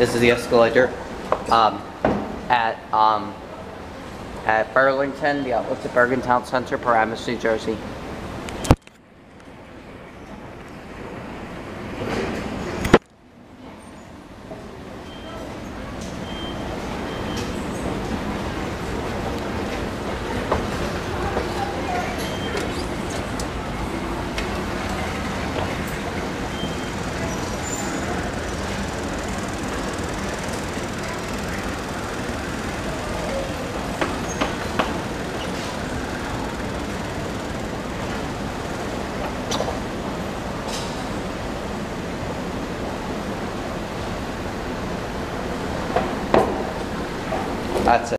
This is the escalator um, at um, at Burlington, the outlets at Bergen Town Center, Paramus, New Jersey. Grazie.